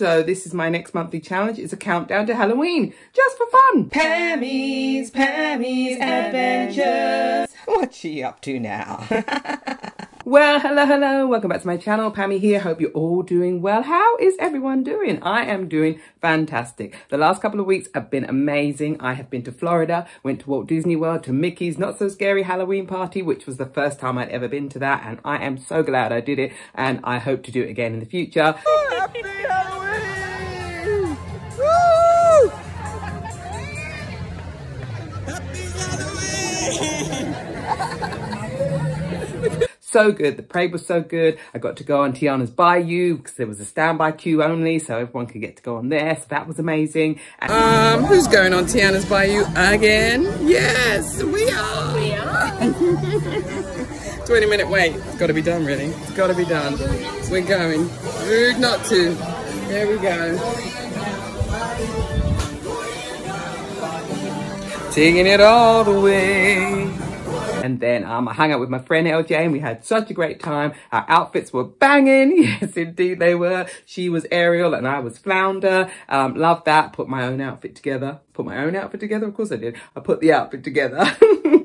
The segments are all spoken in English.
So this is my next monthly challenge. It's a countdown to Halloween, just for fun. Pammy's, Pammy's Adventures. What's she up to now? Well, hello, hello. Welcome back to my channel. Pammy here. Hope you're all doing well. How is everyone doing? I am doing fantastic. The last couple of weeks have been amazing. I have been to Florida, went to Walt Disney World, to Mickey's Not So Scary Halloween Party, which was the first time I'd ever been to that. And I am so glad I did it. And I hope to do it again in the future. Happy Halloween! Happy Halloween! so good. The parade was so good. I got to go on Tiana's Bayou because there was a standby queue only, so everyone could get to go on there. So that was amazing. And um, who's going on Tiana's Bayou again? Yes, we are. We are. 20 minute wait. It's got to be done, really. It's got to be done. We're going. Rude not to. There we go. Taking it all the way. And then um, I hung out with my friend LJ and we had such a great time. Our outfits were banging. Yes, indeed they were. She was Ariel and I was Flounder. Um, loved that. Put my own outfit together. Put my own outfit together? Of course I did. I put the outfit together.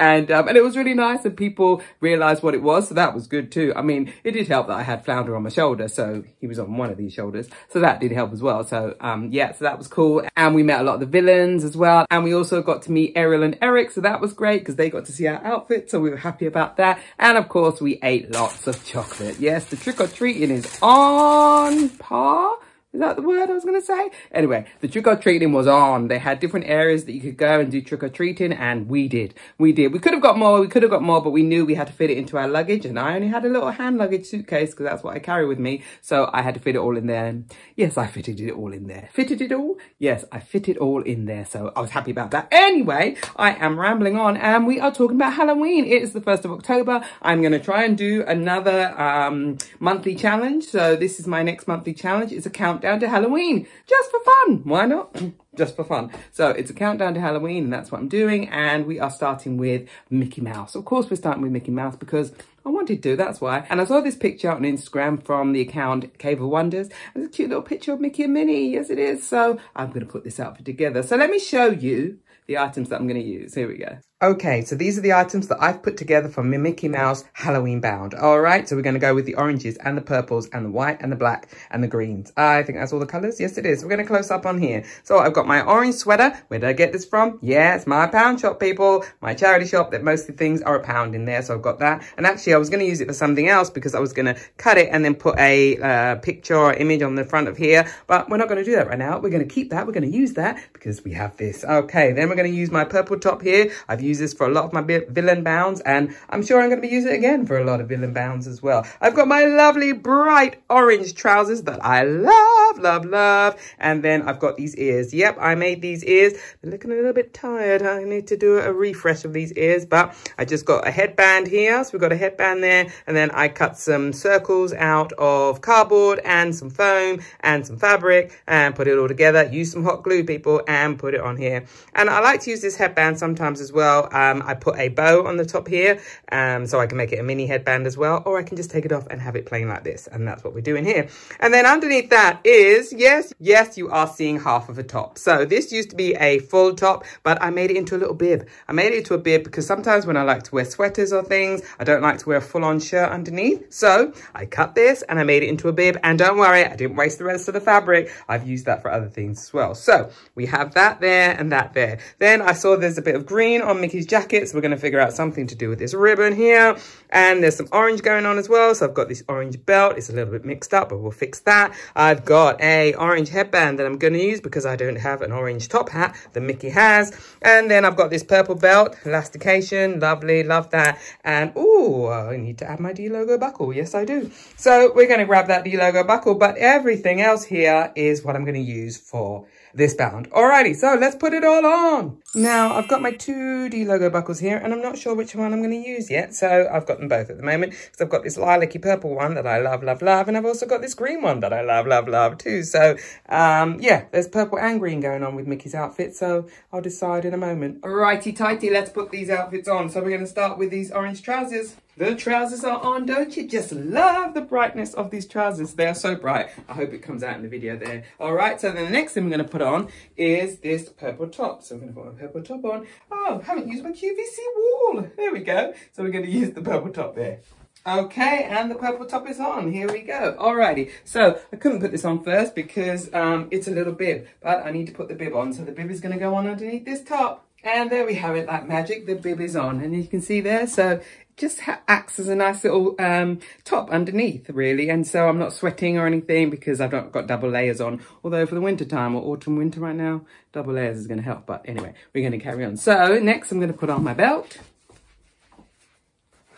and um, and it was really nice and people realized what it was so that was good too. I mean it did help that i had flounder on my shoulder so he was on one of these shoulders. So that did help as well. So um yeah so that was cool. And we met a lot of the villains as well. And we also got to meet ariel and eric so that was great because they got to see our outfits so we were happy about that. And of course we ate lots of chocolate. Yes the trick-or-treating is on par is that the word I was going to say? Anyway, the trick-or-treating was on. They had different areas that you could go and do trick-or-treating, and we did. We did. We could have got more. We could have got more, but we knew we had to fit it into our luggage, and I only had a little hand luggage suitcase because that's what I carry with me. So I had to fit it all in there. Yes, I fitted it all in there. Fitted it all? Yes, I fit it all in there. So I was happy about that. Anyway, I am rambling on, and we are talking about Halloween. It is the 1st of October. I'm going to try and do another um, monthly challenge. So this is my next monthly challenge. It's a count countdown to Halloween just for fun. Why not? just for fun. So it's a countdown to Halloween and that's what I'm doing. And we are starting with Mickey Mouse. Of course, we're starting with Mickey Mouse because I wanted to, that's why. And I saw this picture on Instagram from the account Cave of Wonders. It's a cute little picture of Mickey and Minnie. Yes, it is. So I'm going to put this outfit together. So let me show you the items that I'm going to use. Here we go. Okay, so these are the items that I've put together for Mickey Mouse Halloween Bound. All right, so we're going to go with the oranges and the purples and the white and the black and the greens. I think that's all the colours. Yes, it is. We're going to close up on here. So I've got my orange sweater. Where did I get this from? It's my pound shop, people. My charity shop that most of the things are a pound in there. So I've got that. And actually, I was going to use it for something else because I was going to cut it and then put a uh, picture or image on the front of here. But we're not going to do that right now. We're going to keep that. We're going to use that because we have this. Okay, then we're going to use my purple top here. I've used this for a lot of my villain bounds and I'm sure I'm going to be using it again for a lot of villain bounds as well. I've got my lovely bright orange trousers that I love, love, love. And then I've got these ears. Yep, I made these ears. They're looking a little bit tired. I need to do a refresh of these ears, but I just got a headband here. So we've got a headband there. And then I cut some circles out of cardboard and some foam and some fabric and put it all together. Use some hot glue, people, and put it on here. And I like to use this headband sometimes as well. Um, I put a bow on the top here um, so I can make it a mini headband as well. Or I can just take it off and have it plain like this. And that's what we're doing here. And then underneath that is, yes, yes, you are seeing half of a top. So this used to be a full top, but I made it into a little bib. I made it into a bib because sometimes when I like to wear sweaters or things, I don't like to wear a full-on shirt underneath. So I cut this and I made it into a bib. And don't worry, I didn't waste the rest of the fabric. I've used that for other things as well. So we have that there and that there. Then I saw there's a bit of green on Mickey's jacket. So we're going to figure out something to do with this ribbon here. And there's some orange going on as well. So I've got this orange belt. It's a little bit mixed up, but we'll fix that. I've got a orange headband that I'm going to use because I don't have an orange top hat that Mickey has. And then I've got this purple belt, elastication. Lovely, love that. And, oh, I need to add my D logo buckle. Yes, I do. So we're going to grab that D logo buckle, but everything else here is what I'm going to use for this bound. Alrighty, so let's put it all on. Now, I've got my two D logo buckles here, and I'm not sure which one I'm going to use yet, so I've got them both at the moment, because I've got this lilac y purple one that I love, love, love, and I've also got this green one that I love, love, love too. So, um, yeah, there's purple and green going on with Mickey's outfit, so I'll decide in a moment. Alrighty, tighty, let's put these outfits on. So we're going to start with these orange trousers. The trousers are on, don't you? Just love the brightness of these trousers. They are so bright. I hope it comes out in the video there. All right, so the next thing we're going to put on is this purple top. So I'm going to put purple top on. Oh, haven't used my QVC wall. There we go. So we're going to use the purple top there. Okay, and the purple top is on. Here we go. Alrighty, so I couldn't put this on first because um, it's a little bib, but I need to put the bib on. So the bib is going to go on underneath this top. And there we have it, like magic, the bib is on. And you can see there, so just acts as a nice little um, top underneath, really. And so I'm not sweating or anything because I've not got double layers on. Although for the winter time or autumn, winter right now, double layers is going to help. But anyway, we're going to carry on. So next I'm going to put on my belt.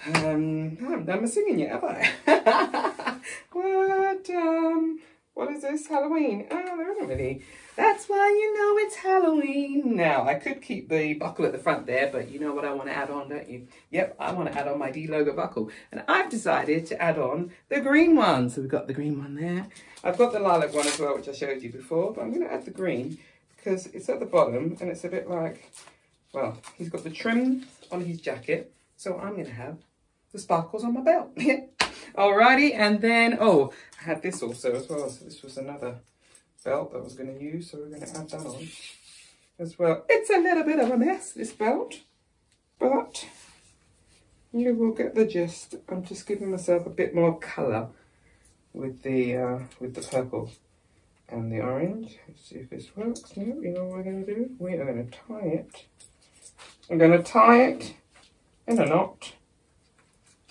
Um, I haven't done my singing yet, have I? what, um, what is this? Halloween? Oh, there isn't really. That's why you know it's Halloween. Now, I could keep the buckle at the front there, but you know what I want to add on, don't you? Yep, I want to add on my D logo buckle. And I've decided to add on the green one. So we've got the green one there. I've got the lilac one as well, which I showed you before, but I'm going to add the green because it's at the bottom and it's a bit like, well, he's got the trim on his jacket. So I'm going to have the sparkles on my belt. Alrighty, and then, oh, had this also as well. So this was another belt that I was going to use, so we're going to add that on as well. It's a little bit of a mess, this belt, but you will get the gist. I'm just giving myself a bit more colour with the uh, with the purple and the orange. Let's see if this works. No, you know what we're going to do? We are going to tie it. I'm going to tie it in a knot.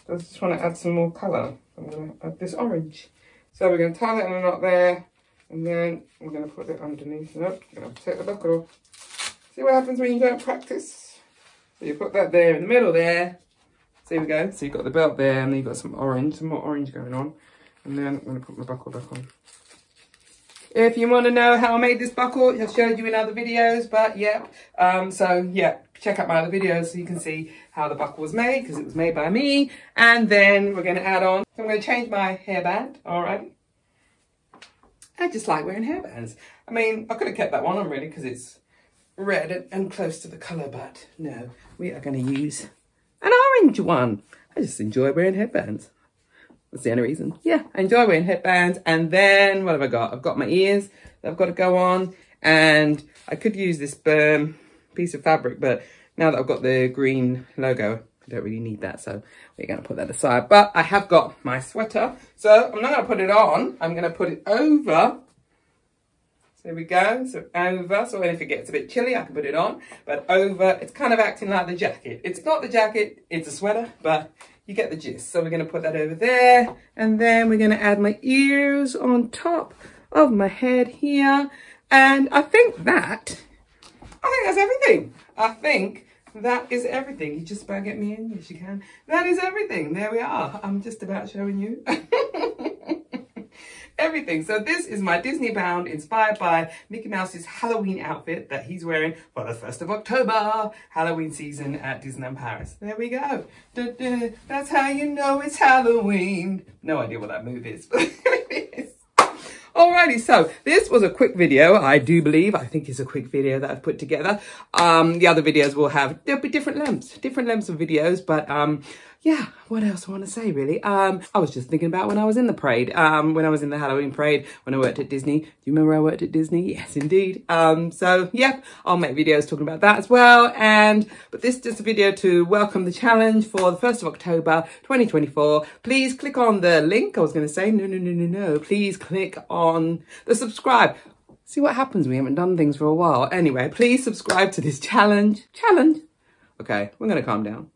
I just want to add some more colour. I'm going to add this orange. So we're going to tie that in a knot there. And then we're going to put it underneath. Nope, going to take the buckle off. See what happens when you don't practice? So you put that there in the middle there. So here we go. So you've got the belt there and then you've got some orange, some more orange going on. And then I'm going to put my buckle back on. If you want to know how I made this buckle, I've showed you in other videos, but yeah. Um, so yeah, check out my other videos so you can see how the buckle was made because it was made by me. And then we're going to add on, I'm going to change my hairband, all right? I just like wearing hairbands. I mean, I could have kept that one on really because it's red and close to the colour, but no, we are going to use an orange one. I just enjoy wearing headbands. That's the only reason. Yeah, I enjoy wearing headbands. And then what have I got? I've got my ears that I've got to go on. And I could use this um, piece of fabric, but now that I've got the green logo, I don't really need that. So we're going to put that aside. But I have got my sweater. So I'm not going to put it on. I'm going to put it over. So there we go. So over. So if it gets a bit chilly, I can put it on. But over, it's kind of acting like the jacket. It's not the jacket, it's a sweater, but you get the gist. So we're going to put that over there. And then we're going to add my ears on top of my head here. And I think that, I think that's everything. I think that is everything. You just about get me in? Yes, you can. That is everything. There we are. I'm just about showing you. everything. So this is my Disney bound inspired by Mickey Mouse's Halloween outfit that he's wearing for the 1st of October, Halloween season at Disneyland Paris. There we go. Da -da. That's how you know it's Halloween. No idea what that move is. Alrighty, so this was a quick video, I do believe. I think it's a quick video that I've put together. Um, the other videos will have, there'll be different lengths, different lengths of videos, but um, yeah, what else I want to say really? Um, I was just thinking about when I was in the parade, um, when I was in the Halloween parade, when I worked at Disney. Do you remember I worked at Disney? Yes, indeed. Um, so yeah, I'll make videos talking about that as well. And, but this is just a video to welcome the challenge for the 1st of October, 2024. Please click on the link. I was going to say, no, no, no, no, no. Please click on the subscribe see what happens we haven't done things for a while. Anyway, please subscribe to this challenge. Challenge. Okay, we're going to calm down.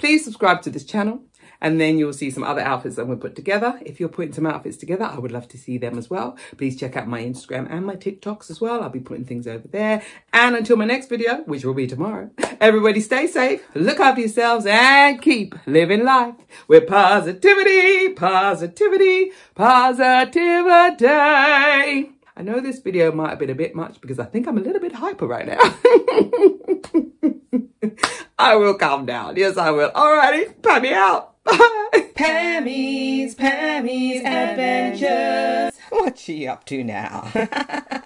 Please subscribe to this channel and then you'll see some other outfits that we put together. If you're putting some outfits together, I would love to see them as well. Please check out my Instagram and my TikToks as well. I'll be putting things over there. And until my next video, which will be tomorrow, everybody stay safe, look after yourselves, and keep living life with positivity, positivity, positivity. I know this video might have been a bit much because I think I'm a little bit hyper right now. I will calm down. Yes, I will. Alrighty, Pammy out. Bye. Pammy's, Pammy's Adventures. What's she up to now?